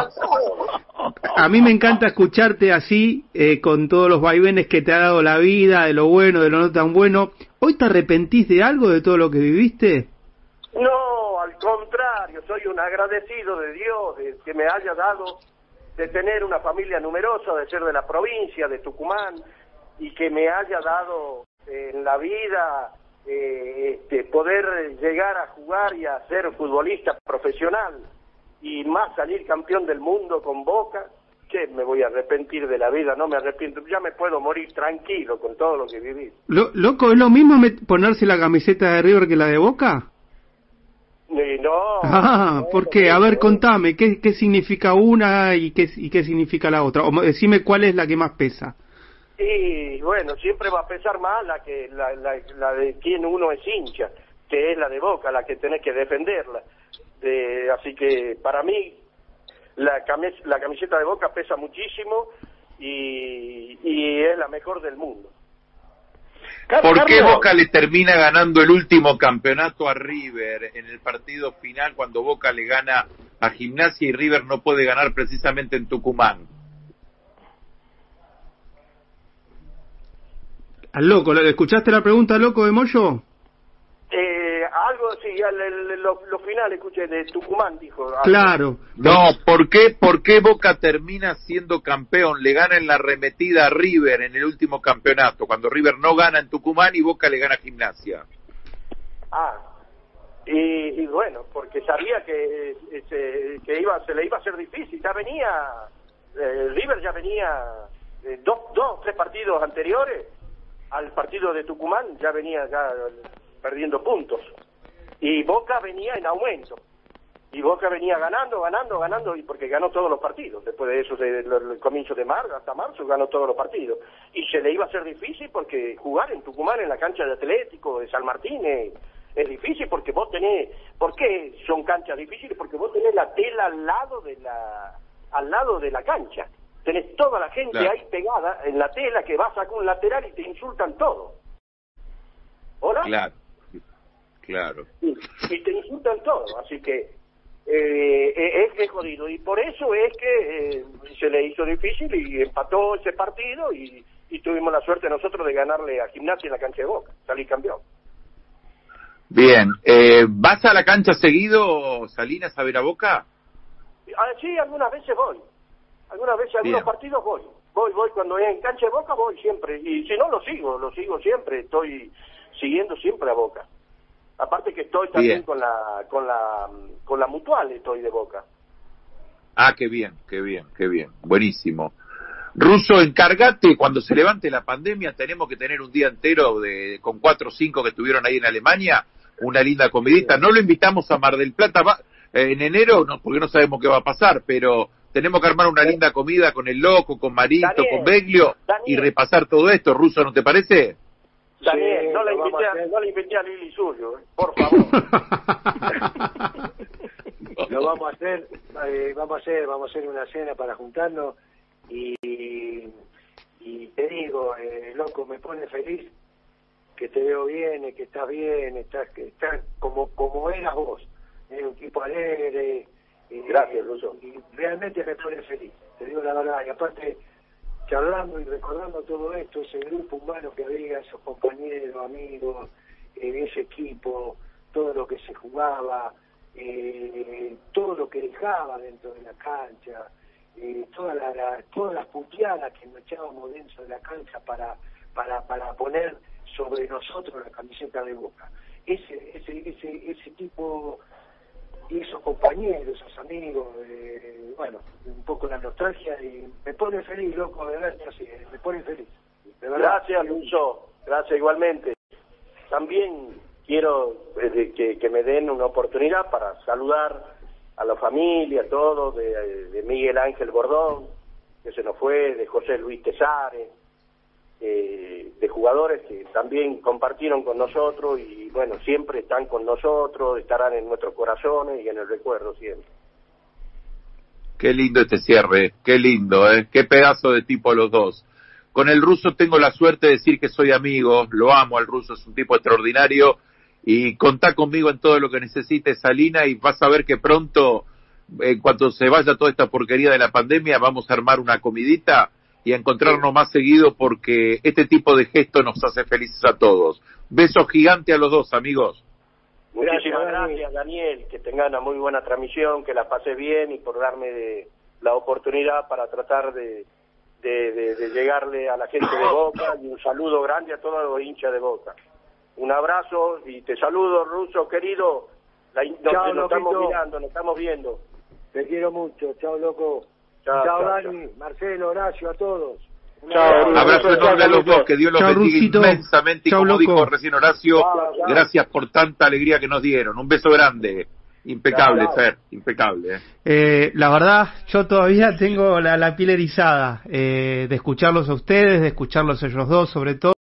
a mí me encanta escucharte así, eh, con todos los vaivenes que te ha dado la vida, de lo bueno, de lo no tan bueno. ¿Hoy te arrepentís de algo de todo lo que viviste? No, al contrario, soy un agradecido de Dios de que me haya dado de tener una familia numerosa, de ser de la provincia de Tucumán y que me haya dado eh, en la vida eh, este, poder llegar a jugar y a ser futbolista profesional y más salir campeón del mundo con Boca ¿qué me voy a arrepentir de la vida? No me arrepiento, ya me puedo morir tranquilo con todo lo que viví. Lo- loco, ¿es lo mismo ponerse la camiseta de River que la de Boca? No. Ah, no, ¿por qué? A ver, contame, ¿qué, qué significa una y qué, y qué significa la otra? O decime cuál es la que más pesa. Y bueno, siempre va a pesar más la que la, la, la de quien uno es hincha, que es la de Boca, la que tenés que defenderla. De, así que para mí la, camis- la camiseta de Boca pesa muchísimo y, y es la mejor del mundo. ¿Por qué Boca le termina ganando el último campeonato a River en el partido final cuando Boca le gana a Gimnasia y River no puede ganar precisamente en Tucumán? Al loco, ¿le- ¿escuchaste la pregunta, loco, de Moyo? Algo, sí, el- lo, lo final escuché de Tucumán, dijo. algo. Claro. No, ¿por qué, ¿por qué Boca termina siendo campeón? Le gana en la arremetida a River en el último campeonato, cuando River no gana en Tucumán y Boca le gana a Gimnasia. Ah, y, y bueno, porque sabía que, eh, se, que iba, se le iba a hacer difícil. Ya venía, eh, River ya venía eh, dos, dos, tres partidos anteriores al partido de Tucumán, ya venía ya perdiendo puntos. Y Boca venía en aumento. Y Boca venía ganando, ganando, ganando, y porque ganó todos los partidos. Después de eso, del del comienzo de marzo, hasta marzo, ganó todos los partidos. Y se le iba a hacer difícil porque jugar en Tucumán, en la cancha de Atlético, de San Martín, es, es difícil porque vos tenés... ¿Por qué son canchas difíciles? Porque vos tenés la tela al lado de la, al lado de la cancha. Tenés toda la gente Claro. ahí pegada en la tela que va a sacar un lateral y te insultan todo. ¿Hola? Claro, claro. y, y te insultan todo, así que eh, es, es jodido y por eso es que eh, se le hizo difícil y empató ese partido y, y tuvimos la suerte nosotros de ganarle a Gimnasia en la cancha de Boca, salir campeón. Bien, eh, ¿vas a la cancha seguido, Salinas, a ver a Boca? Ah, sí, algunas veces voy, algunas veces, algunos Bien. partidos voy, voy, voy, cuando es en cancha de Boca voy siempre y si no lo sigo, lo sigo siempre, estoy siguiendo siempre a Boca. Aparte que estoy también Bien. con la con la con la mutual estoy de Boca. Ah, qué bien, qué bien, qué bien. Buenísimo. Ruso, encárgate, cuando se levante la pandemia, tenemos que tener un día entero de, con cuatro o cinco que estuvieron ahí en Alemania, una linda comidita. No lo invitamos a Mar del Plata va- eh, en enero, no, porque no sabemos qué va a pasar, pero tenemos que armar una linda comida con el loco, con Marito, Daniel, con Beglio y repasar todo esto. Ruso, ¿no te parece? Daniel, Sí, no, vamos invité a no le invité a Lili Suyo, eh, por favor. lo vamos a hacer, eh, vamos a hacer, vamos a hacer una cena para juntarnos y, y te digo, eh, loco, me pone feliz que te veo bien, que estás bien, estás, que estás como como eras vos, eh, un tipo alegre. eh, Gracias, Lucho. Y realmente me pone feliz, te digo la verdad. Y aparte, charlando y recordando todo esto, ese grupo humano que había, esos compañeros, amigos, eh, ese equipo, todo lo que se jugaba, eh, todo lo que dejaba dentro de la cancha, eh, toda la, la- todas las puteadas que nos dentro de la cancha para, para, para poner sobre nosotros la camiseta de boca. Ese, ese, ese, ese tipo y esos compañeros, esos amigos, eh, bueno, un poco la nostalgia y me pone feliz, loco, de verdad, eh, me pone feliz. De verdad. Gracias, Lucho. Gracias igualmente. También quiero eh, que, que me den una oportunidad para saludar a la familia, a todos, de, de Miguel Ángel Bordón, que se nos fue, de José Luis Tesares, eh, de jugadores que también compartieron con nosotros y bueno, siempre están con nosotros, estarán en nuestros corazones y en el recuerdo siempre. Qué lindo este cierre, qué lindo, ¿eh? Qué pedazo de tipo los dos. Con el ruso tengo la suerte de decir que soy amigo, lo amo al ruso, es un tipo extraordinario y contá conmigo en todo lo que necesites, Salina, y vas a ver que pronto, en cuanto se vaya toda esta porquería de la pandemia, vamos a armar una comidita y a encontrarnos más seguido porque este tipo de gesto nos hace felices a todos. Besos gigante a los dos, amigos. Muchísimas Gracias, Dani. gracias, Daniel. Que tengan una muy buena transmisión, que la pase bien y por darme de- la oportunidad para tratar de, de, de- de llegarle a la gente de Boca y un saludo grande a todos los hinchas de Boca. Un abrazo y te saludo, Ruso, querido. La, nos, Chao, nos estamos mirando, nos estamos viendo. Te quiero mucho, chao, loco. Chao, chao, Dani, Marcelo, Horacio, a todos. Chao, abrazo. Enorme a los dos, que Dios los Chao, bendiga Rusito. inmensamente. Y Chao, como loco. dijo recién Horacio, Chao, chao. gracias por tanta alegría que nos dieron. Un beso grande. Impecable, Chao, chao. Fer, impecable. eh. Eh, la verdad, yo todavía tengo la, la piel erizada eh, de escucharlos a ustedes, de escucharlos a ellos dos, sobre todo.